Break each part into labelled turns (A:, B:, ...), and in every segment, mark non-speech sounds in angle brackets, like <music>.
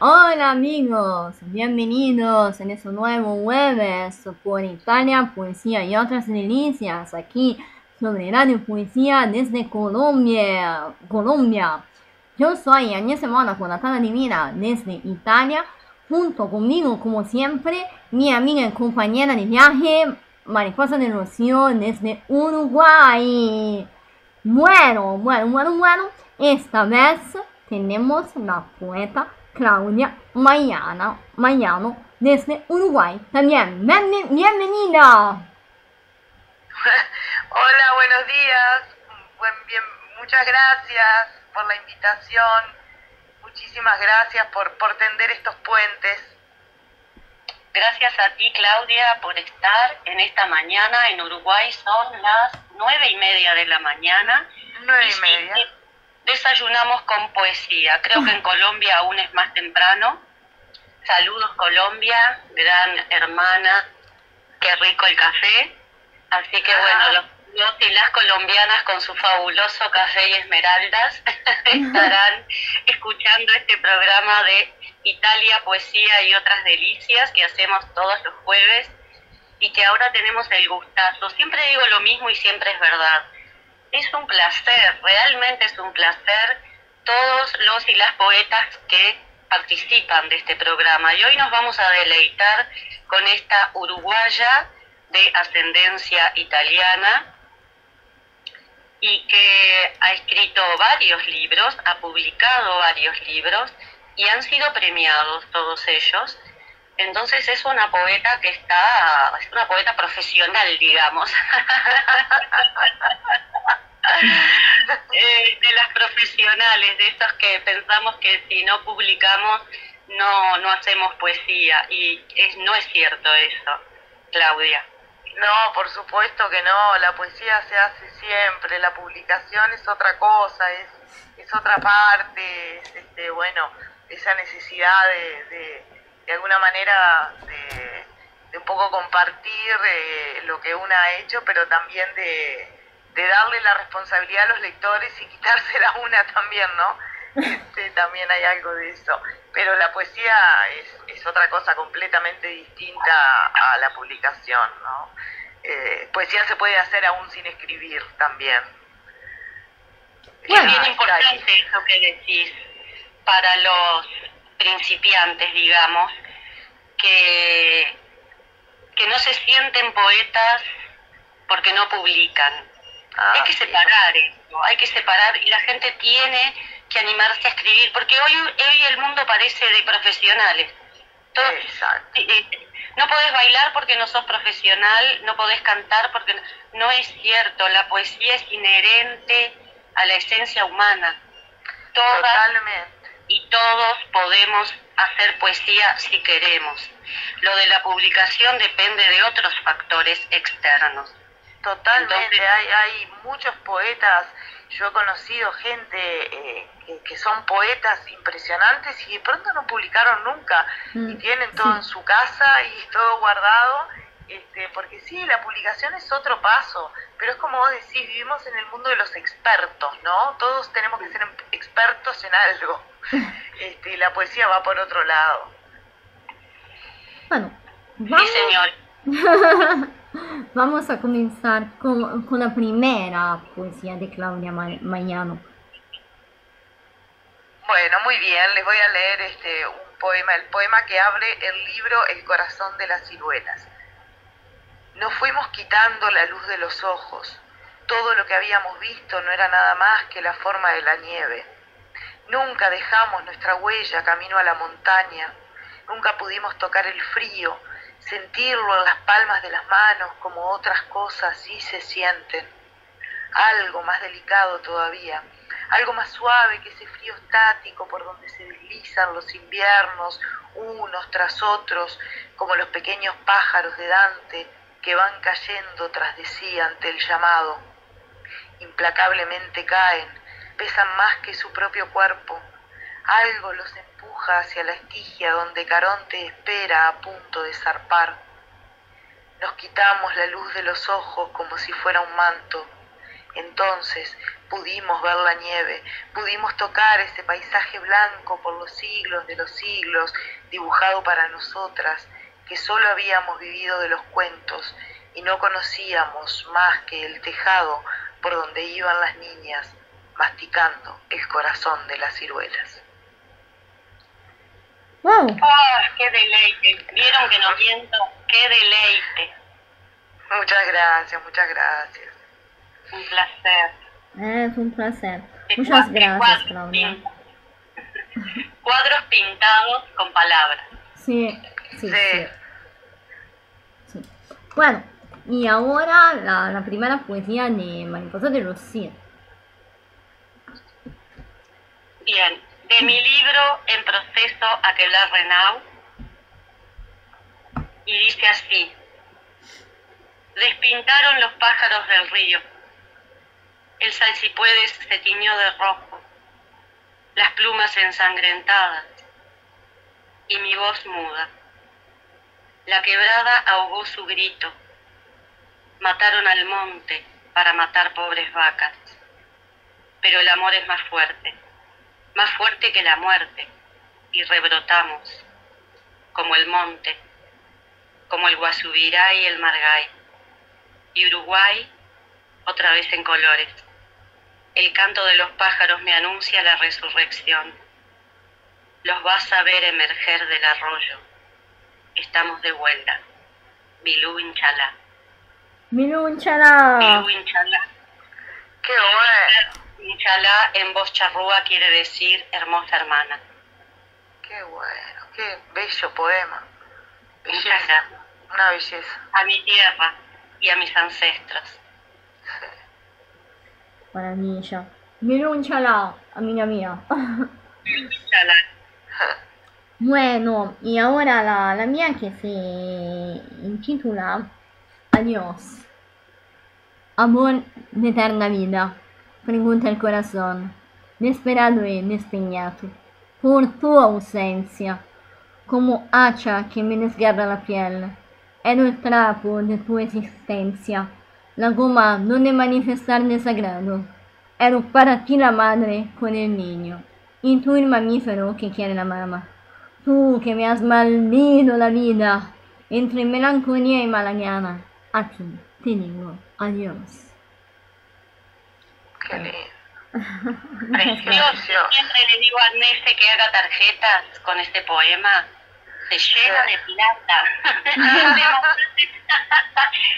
A: Hola amigos, bienvenidos en este nuevo jueves por Italia, Poesía y otras delicias aquí sobre Radio Poesía desde Colombia. Colombia. Yo soy Añez con la Divina desde Italia, junto conmigo como siempre mi amiga y compañera de viaje Mariposa de Rocío desde Uruguay. Bueno, bueno, bueno, bueno, esta vez tenemos la poeta Claudia Mayana, Mayano desde Uruguay. También, bienvenida. <laughs>
B: Hola, buenos días. bien, muchas gracias por la invitación. Muchísimas gracias por, por tender estos puentes.
C: Gracias a ti, Claudia, por estar en esta mañana. En Uruguay son las nueve y media de la mañana.
B: Nueve y media
C: desayunamos con poesía. Creo que en Colombia aún es más temprano. Saludos Colombia, gran hermana, qué rico el café. Así que bueno, los, y las colombianas con su fabuloso café y esmeraldas <laughs> estarán <laughs> escuchando este programa de Italia, Poesía y otras delicias que hacemos todos los jueves y que ahora tenemos el gustazo. Siempre digo lo mismo y siempre es verdad es un placer, realmente es un placer todos los y las poetas que participan de este programa. Y hoy nos vamos a deleitar con esta uruguaya de ascendencia italiana y que ha escrito varios libros, ha publicado varios libros y han sido premiados todos ellos. Entonces es una poeta que está, es una poeta profesional, digamos. <laughs> <laughs> Eh, de las profesionales, de estos que pensamos que si no publicamos no, no hacemos poesía. Y es, no es cierto eso, Claudia.
B: No, por supuesto que no, la poesía se hace siempre, la publicación es otra cosa, es, es otra parte, es este, bueno, esa necesidad de, de, alguna manera de, un poco compartir eh, lo que uno ha hecho, pero también de, de darle la responsabilidad a los lectores y <laughs> quitársela una también, ¿no? Este, también hay algo de eso. Pero la poesía es, es otra cosa completamente distinta a la publicación, ¿no? Eh, poesía se puede hacer aún sin escribir también.
C: es bien importante eso que decís para los principiantes, digamos, que, que no se sienten poetas porque no publican hay que separar esto, hay que separar y la gente tiene que animarse a escribir, porque hoy, hoy el mundo parece de profesionales. no podés bailar porque no sos profesional, no podés cantar porque no, es cierto, la poesía es inherente a la esencia humana.
B: Totalmente.
C: Y todos podemos hacer poesía si queremos. Lo de la publicación depende de otros factores externos.
B: Totalmente, hay, hay muchos poetas, yo he conocido gente eh, que, son poetas impresionantes y de pronto no publicaron nunca. Y mm, tienen todo en su casa y todo guardado, este, porque sí, la publicación es otro paso, pero es como vos decís, vivimos en el mundo de los expertos, ¿no? Todos tenemos que ser expertos en algo, <laughs> este, y la poesía va por otro lado.
A: Bueno,
C: Sí,
A: señor. <laughs> Vamos a comenzar con, la primera poesía de Claudia Mañano.
B: Bueno, muy bien, les voy a leer este un poema, el poema que abre el libro El corazón de las ciruelas. Nos fuimos quitando la luz de los ojos. Todo lo que habíamos visto no era nada más que la forma de la nieve. Nunca dejamos nuestra huella camino a la montaña. Nunca pudimos tocar el frío sentirlo en las palmas de las manos como otras cosas sí se sienten. Algo más delicado todavía, algo más suave que ese frío estático por donde se deslizan los inviernos unos tras otros, como los pequeños pájaros de Dante que van cayendo tras de sí ante el llamado. Implacablemente caen, pesan más que su propio cuerpo. Algo los hacia la estigia donde Caronte espera a punto de zarpar. Nos quitamos la luz de los ojos como si fuera un manto Entonces pudimos ver la nieve, pudimos tocar ese paisaje blanco por los siglos de los siglos, dibujado para nosotras, que solo habíamos vivido de los cuentos y no conocíamos más que el tejado por donde iban las niñas masticando el corazón de las ciruelas.
C: ¡Wow! ¡Ah, qué deleite! ¿Vieron que no miento? ¡Qué deleite!
B: Muchas gracias, muchas gracias.
C: Un placer.
A: Es un placer. Muchas gracias, Claudia. <laughs>
C: Cuadros pintados con palabras.
A: Sí, sí, sí. sí. Bueno, y ahora la, la primera poesía de Mariposa de Rocío.
C: Bien, de mi libro En proceso a quebrar Renau, y dice así, despintaron los pájaros del río, el salsipuedes se tiñó de rojo, las plumas ensangrentadas y mi voz muda. La quebrada ahogó su grito. Mataron al monte para matar pobres vacas. Pero el amor es más fuerte, más fuerte que la muerte, y rebrotamos, como el monte, como el Guasubirá y el Margay. Y Uruguay, otra vez en colores. El canto de los pájaros me anuncia la resurrección. Los vas a ver emerger del arroyo. Estamos de vuelta. Bilú Inchalá.
A: Bilú Inchalá.
C: Bilú Inchalá.
B: Qué bueno.
C: Inchalá en voz charrúa quiere decir hermosa hermana.
B: Qué bueno, qué bello poema.
C: Gracias.
B: Una belleza.
C: A mi tierra y a mis ancestros.
A: Maravilla. Mirunchala, amiga mía. <laughs> Bueno, y ahora la, la mía que se intitula Adiós. Amor de eterna vida, pregunta el corazón, desesperado y despeñado, por tu ausencia, como hacha que me desgarra la piel, era el trapo de tu existencia, la goma donde manifestar desagrado, era para ti la madre con el niño, y tú el mamífero que quiere la mamá. Tú que me has maldito la vida, entre melancolía y malañana, a ti te digo adiós. <laughs>
B: Qué lindo.
C: Precioso. Siempre le digo a Nese que haga tarjetas con este poema. Se llena de plata. <laughs>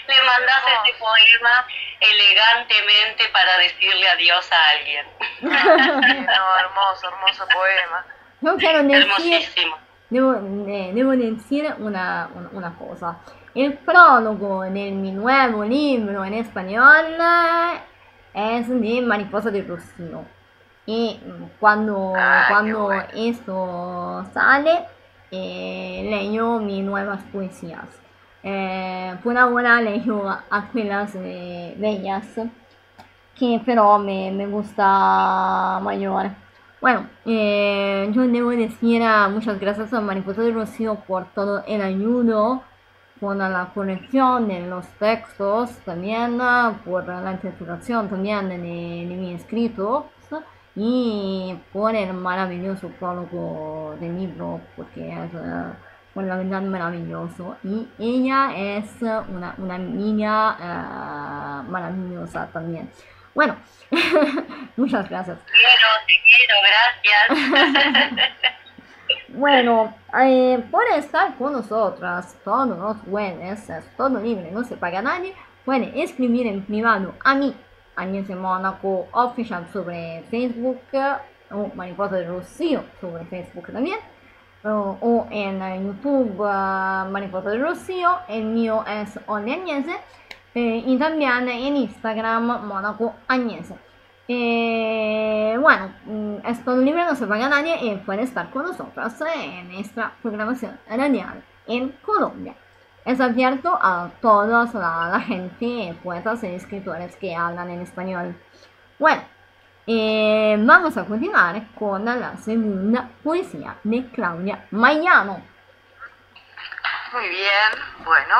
C: le mandas este poema elegantemente para decirle adiós a alguien.
B: no, hermoso, hermoso poema.
A: Decir,
C: Hermosísimo.
A: devo, eh, devo decir una, una- una cosa. El prólogo de mi nuevo libro en español es de Mariposa de Rocío. Y cuando,
B: Ah,
A: cuando
B: bueno.
A: esto sale, eh, leo mis nuevas poesías. Eh, por ahora leo aquellas eh, bellas que pero me, me gusta mayor. Bueno, eh, yo debo decir muchas gracias a Mariposa de Rocío por todo el ayudo, por la corrección de los textos, también por la interpretación también de, de mis escritos y por el maravilloso prólogo del libro, porque es la verdad maravilloso. Y ella es una, una niña ah, maravillosa también. Bueno, <laughs> muchas gracias.
C: Quiero, te quiero, gracias. <laughs>
A: Bueno, eh, por estar con nosotras todos los jueves, es todo libre, no se paga nadie. Pueden escribir en privado a mí, Agnese Mónaco Official sobre Facebook, o Mariposa de Rocío sobre Facebook también, o, o en YouTube eh, Mariposa de Rocío, el mío es Ole Agnese, eh, y también en Instagram Mónaco Agnese. Eh, bueno, mm, es todo libre, no se paga nadie y puede estar con nosotros en nuestra programación radial en Colombia. Es abierto a toda la, la gente, poetas y escritores que hablan en español. Bueno, eh, vamos a continuar con la segunda poesía de Claudia Mayano.
B: Muy bien, bueno,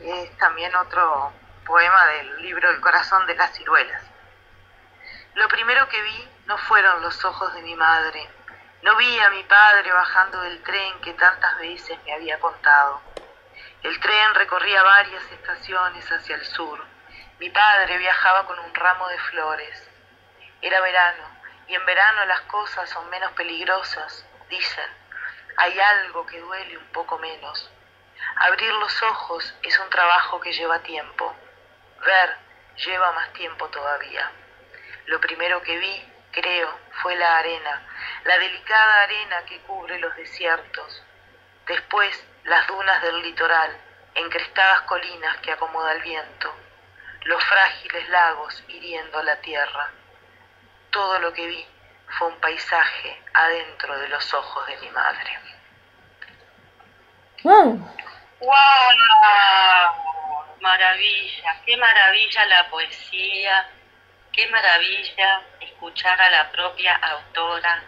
B: es también otro poema del libro El corazón de las ciruelas. Lo primero que vi no fueron los ojos de mi madre. No vi a mi padre bajando del tren que tantas veces me había contado. El tren recorría varias estaciones hacia el sur. Mi padre viajaba con un ramo de flores. Era verano, y en verano las cosas son menos peligrosas, dicen. Hay algo que duele un poco menos. Abrir los ojos es un trabajo que lleva tiempo. Ver lleva más tiempo todavía. Lo primero que vi, creo, fue la arena, la delicada arena que cubre los desiertos. Después, las dunas del litoral, encrestadas colinas que acomoda el viento, los frágiles lagos hiriendo la tierra. Todo lo que vi fue un paisaje adentro de los ojos de mi madre.
C: ¡Wow! ¡Wow! Maravilla, qué maravilla la poesía, qué maravilla escuchar a la propia autora.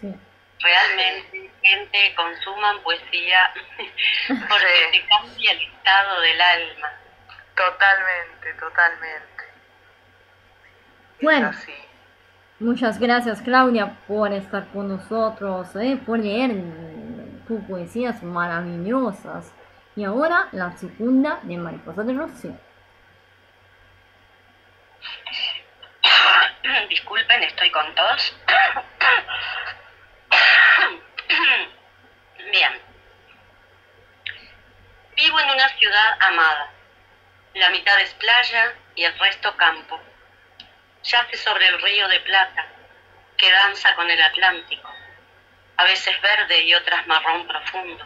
C: Sí. Realmente, gente, consuman poesía <laughs> porque se cambia el estado del alma.
B: Totalmente, totalmente.
A: Bueno, muchas gracias Claudia por estar con nosotros, eh, por leer tus poesías maravillosas. Y ahora la segunda de Mariposa de Rocío.
C: Disculpen, estoy con tos. Bien. Vivo en una ciudad amada. La mitad es playa y el resto campo. Yace sobre el río de Plata, que danza con el Atlántico, a veces verde y otras marrón profundo,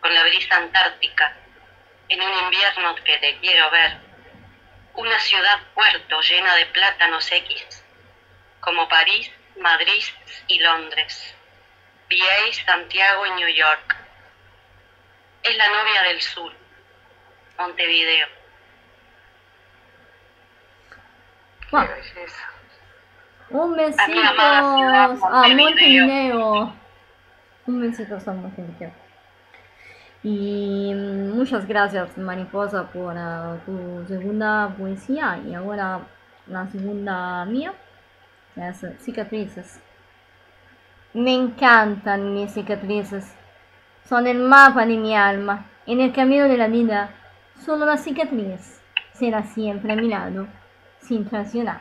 C: con la brisa antártica, en un invierno que te quiero ver, una ciudad puerto llena de plátanos X, como París, Madrid y Londres, VA, Santiago y New York. Es la novia del sur, Montevideo.
A: Wow. Un besito a Montevideo. Un besito a Montevideo. Y muchas gracias, Mariposa, por uh, tu segunda poesía. Y ahora la segunda mía es cicatrices. Me encantan mis cicatrices. Son el mapa de mi alma. En el camino de la vida, solo la cicatriz será siempre a mi lado, sin traicionar.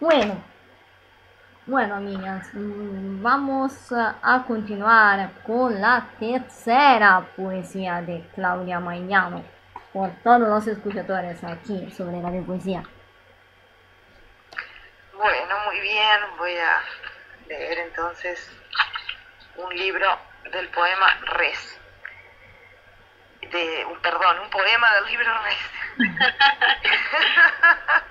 A: Bueno, bueno, amigas, vamos a continuar con la tercera poesía de Claudia Mañano, por todos los escuchadores aquí sobre la poesía.
B: Bueno, muy bien, voy a leer entonces un libro del poema Res. De, perdón, un poema del libro Res. <laughs>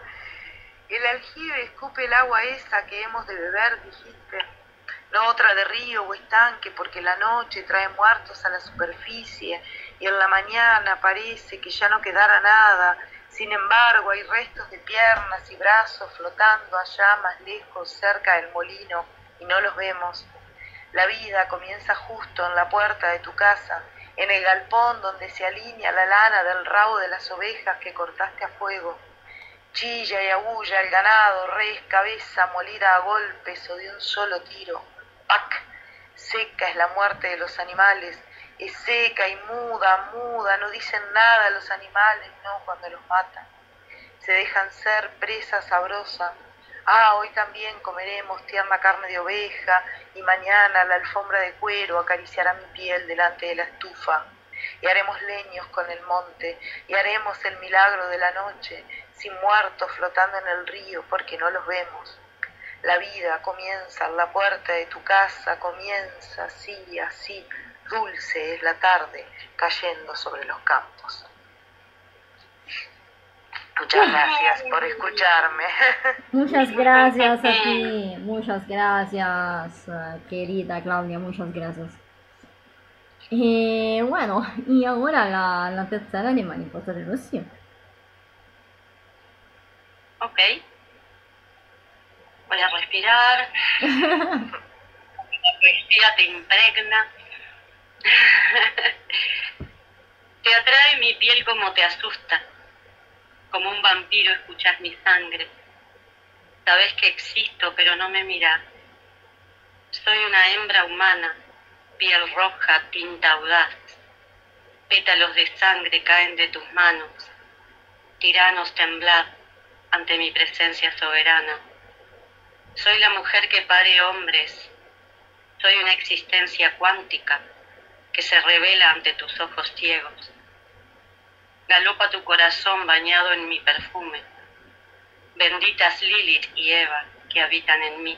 B: El aljibe escupe el agua esa que hemos de beber, dijiste, no otra de río o estanque, porque la noche trae muertos a la superficie y en la mañana parece que ya no quedará nada. Sin embargo, hay restos de piernas y brazos flotando allá más lejos, cerca del molino, y no los vemos. La vida comienza justo en la puerta de tu casa, en el galpón donde se alinea la lana del rabo de las ovejas que cortaste a fuego Chilla y agulla el ganado, res, cabeza molida a golpes o de un solo tiro. ¡Pac! Seca es la muerte de los animales, es seca y muda, muda, no dicen nada los animales, no cuando los matan. Se dejan ser presa sabrosa. Ah, hoy también comeremos tierna carne de oveja y mañana la alfombra de cuero acariciará mi piel delante de la estufa. Y haremos leños con el monte, y haremos el milagro de la noche, sin muertos flotando en el río porque no los vemos. La vida comienza en la puerta de tu casa, comienza así, así, dulce es la tarde cayendo sobre los campos. Muchas gracias por escucharme. <laughs>
A: Muchas gracias a ti, <laughs> muchas gracias, eh, querida Claudia, muchas gracias. Eh, bueno, y ahora la, la tercera de Mariposa de Rocío.
C: Ok. Voy a respirar. <laughs> La poesía te impregna. <laughs> Te atrae mi piel como te asusta. Como un vampiro escuchas mi sangre. Sabes que existo, pero no me miras. Soy una hembra humana, piel roja, tinta audaz. Pétalos de sangre caen de tus manos. Tiranos temblad ante mi presencia soberana. Soy la mujer que pare hombres. Soy una existencia cuántica que se revela ante tus ojos ciegos. Galopa tu corazón bañado en mi perfume. Benditas Lilith y Eva que habitan en mí.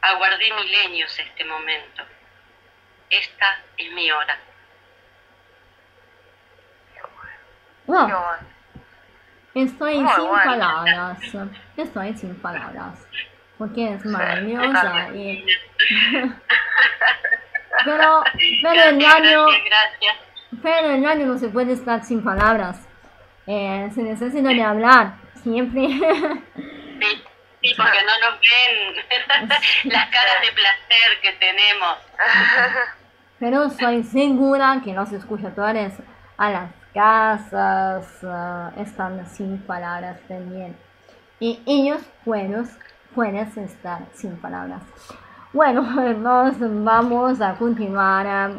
C: Aguardé milenios este momento. Esta es mi hora.
A: Wow. Estoy
B: Muy
A: sin
B: bueno.
A: palabras. Estoy sin palabras. Porque es maravillosa y... pero, pero el año,
C: gracias.
A: pero el año no se puede estar sin palabras. Eh, se necesita de hablar, siempre.
C: Sí, sí, porque no nos ven <laughs> las caras de placer que tenemos.
A: Pero soy segura que los escuchadores a las casas ah, están sin palabras también. Y ellos pueden, pueden estar sin palabras. Bueno, <laughs> nos vamos a continuar. ah,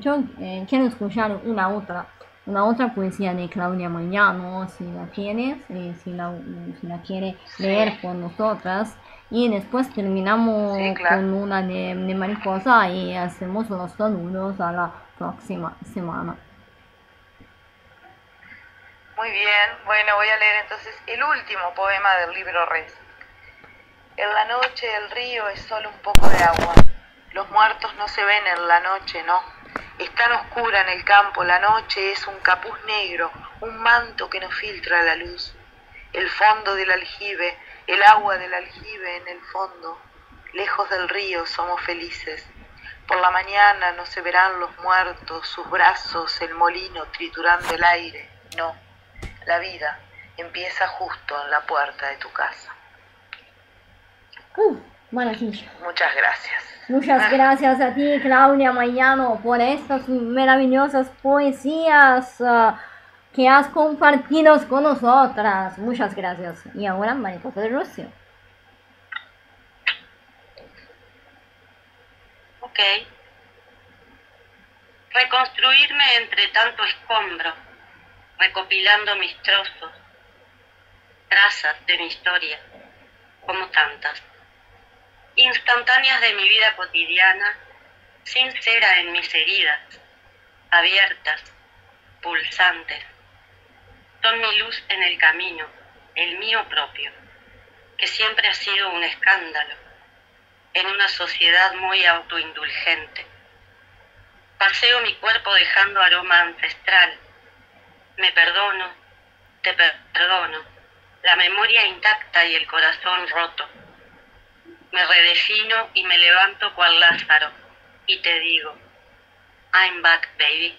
A: Yo eh, quiero escuchar una otra, una otra poesía de Claudia Mañano, si la tienes, y si la, si la quiere leer con nosotras. Y después terminamos
B: Sí, claro.
A: con una de, de mariposa y hacemos los saludos a la próxima semana.
B: Muy bien, bueno, voy a leer entonces el último poema del libro Res. En la noche el río es solo un poco de agua. Los muertos no se ven en la noche, no. Es tan oscura en el campo, la noche es un capuz negro, un manto que no filtra la luz. El fondo del aljibe, el agua del aljibe en el fondo. Lejos del río somos felices. Por la mañana no se verán los muertos, sus brazos, el molino triturando el aire. No, la vida empieza justo en la puerta de tu casa.
A: Uh, maravilla.
B: Muchas gracias.
A: Muchas gracias a ti, Claudia Mayano, por estas maravillosas poesías ah, que has compartido con nosotras. Muchas gracias. Y ahora, Mariposa de Rocío.
C: Ok. Reconstruirme entre tanto escombro, recopilando mis trozos, trazas de mi historia, como tantas, instantáneas de mi vida cotidiana, sincera en mis heridas, abiertas, pulsantes. Son mi luz en el camino, el mío propio, que siempre ha sido un escándalo en una sociedad muy autoindulgente. Paseo mi cuerpo dejando aroma ancestral. Me perdono, te per- perdono, la memoria intacta y el corazón roto. Me redefino y me levanto cual Lázaro y te digo, I'm back, baby.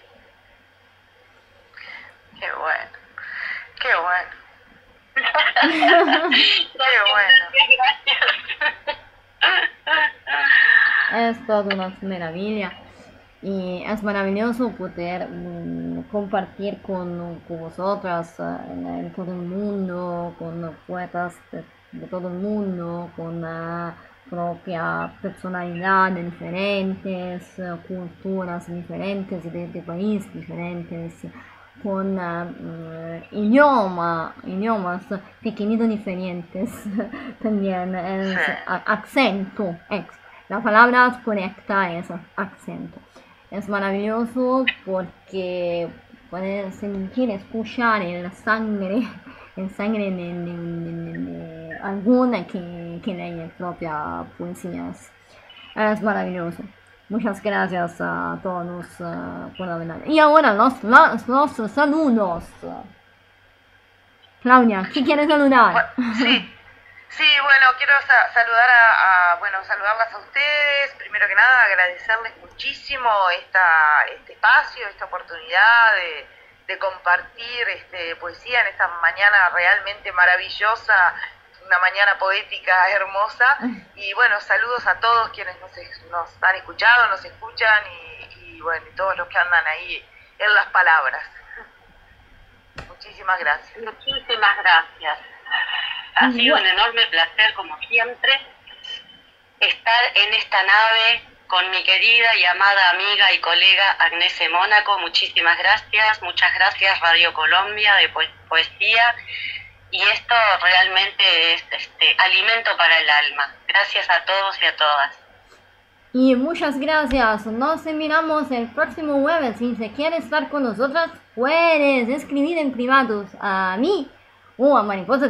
B: Qué bueno. Qué bueno. <laughs> Qué bueno.
A: Es toda una maravilla. Y es maravilloso poder mm, compartir con, con vosotras eh, en, en todo el mundo, con poetas de, de todo el mundo, con la propia personalidad diferentes, eh, culturas diferentes, de, de países diferentes, con mm, idioma, idiomas pequeñitos diferentes, <laughs> también es acento, ex- la palabra correcta es acento. Es maravilloso porque puedes sentir, escuchar el sangre, <laughs> el sangre de- de- de- de alguna que, que lee propia poesías. Es maravilloso. Muchas gracias a todos eh, por hablar. Y ahora los, los, los saludos. Claudia, ¿qué quieres saludar?
B: Sí, <laughs> sí, bueno, quiero sa- saludar a, a- bueno, saludarlas a ustedes. Primero que nada, agradecerles muchísimo esta, este espacio, esta oportunidad de, de compartir este, poesía en esta mañana realmente maravillosa, una mañana poética hermosa. <laughs> Y bueno, saludos a todos quienes nos, es- nos han escuchado, nos escuchan y, y, bueno, y todos los que andan ahí en las palabras. Muchísimas gracias.
C: Muchísimas gracias. Ha sido un enorme placer, como siempre, estar en esta nave con mi querida y amada amiga y colega Agnese Mónaco. Muchísimas gracias. Muchas gracias Radio Colombia de Poesía. Y esto realmente es este, alimento para el alma. Gracias a todos y a todas.
A: Y muchas gracias. Nos miramos el próximo jueves. Si se quiere estar con nosotras, puedes escribir en privados a mí o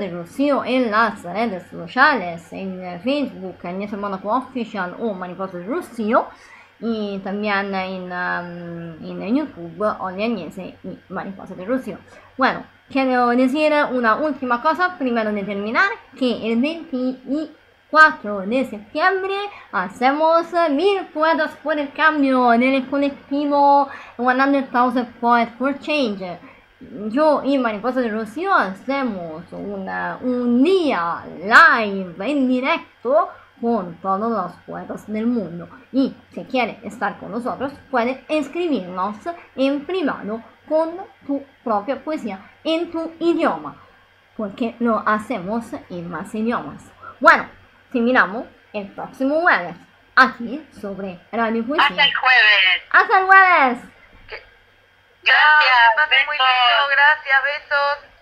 A: Rocío en las redes sociales, en Facebook, en ese Monaco Official o Mariposa de Rocío. Y también en, um, en YouTube, Olianiese y Mariposa de Rocío. Bueno, quiero decir una última cosa primero de terminar, que el 20 4 de septiembre hacemos mil poetas por el cambio en el colectivo 100,000 Poets for Change. Yo y Mariposa de Rocío hacemos una, un día live en directo con todos los poetas del mundo. Y si quiere estar con nosotros, puede escribirnos en privado con tu propia poesía en tu idioma, porque lo hacemos en más idiomas. Bueno, terminamos el próximo jueves aquí sobre Radio Poesía.
C: Hasta el jueves.
A: Hasta el jueves.
B: Gracias, muy lindo, gracias, besos.